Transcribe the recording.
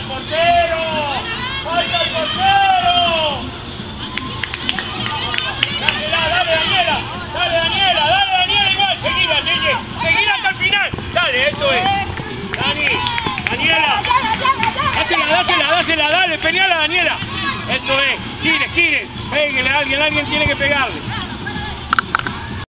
el portero! ¡Falta el portero! ¡Dásela, dale Daniela! ¡Dale Daniela! ¡Dale Daniela igual! ¡Seguila, Yeye! ¡Seguila hasta el final! ¡Dale, esto es! ¡Dani! ¡Daniela! ¡Dásela, dásela, dásela! ¡Dale, peñala Daniela! Eso es, gire, gire, péguele a alguien, alguien tiene que pegarle.